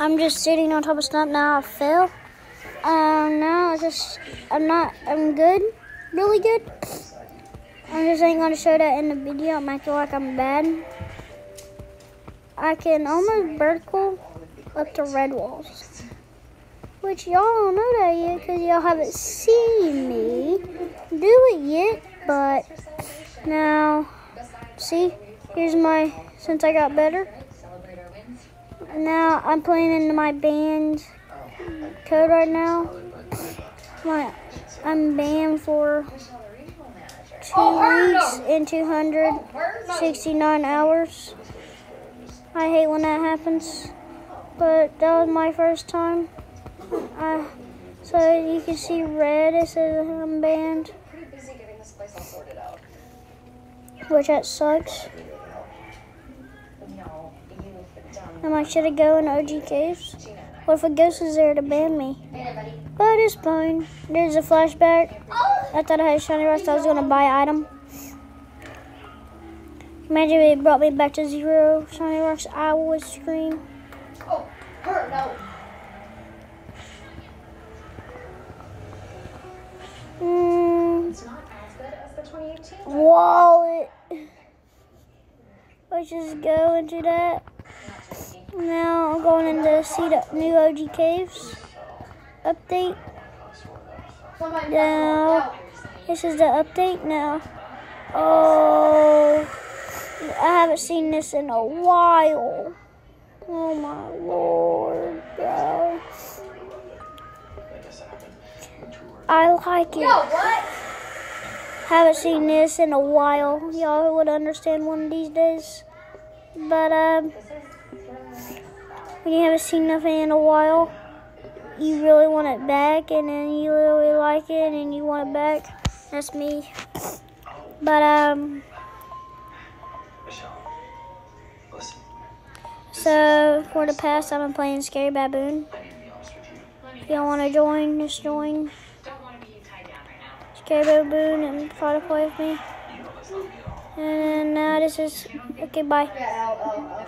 I'm just sitting on top of stuff now. I fell. Um, now I just, I'm not, I'm good, really good. I'm just ain't gonna show that in the video. I'm acting like I'm bad. I can almost vertical up to red walls. Which y'all don't know that yet because y'all haven't seen me do it yet. But now, see, here's my, since I got better. Now I'm playing in my band code right now. My, I'm banned for two weeks and 269 hours. I hate when that happens, but that was my first time. I, so you can see red, it says I'm banned. Which that sucks. Am I should have go in OG caves? What if a ghost is there to ban me? But it's fine. There's a flashback. I thought I had shiny rocks. I was gonna buy item. Imagine it brought me back to zero shiny rocks. I would scream. Oh, her, no. Mm, It's not as good as the 2018. wallet. Let's just go into that. Now I'm going in to see the new OG caves update. Now this is the update now. Oh, I haven't seen this in a while. Oh my lord, bro. I like it. No, what? Haven't seen this in a while. Y'all would understand one of these days. But um, when you haven't seen nothing in a while, you really want it back, and then you really like it, and you want it back. That's me. But um, so for the past, I've been playing Scary Baboon. I need to be honest with you. If y'all want to join, just join Don't want to be tied down right now. Scary Baboon and try to play with me. You know that's not me at all. And now this is okay. Bye.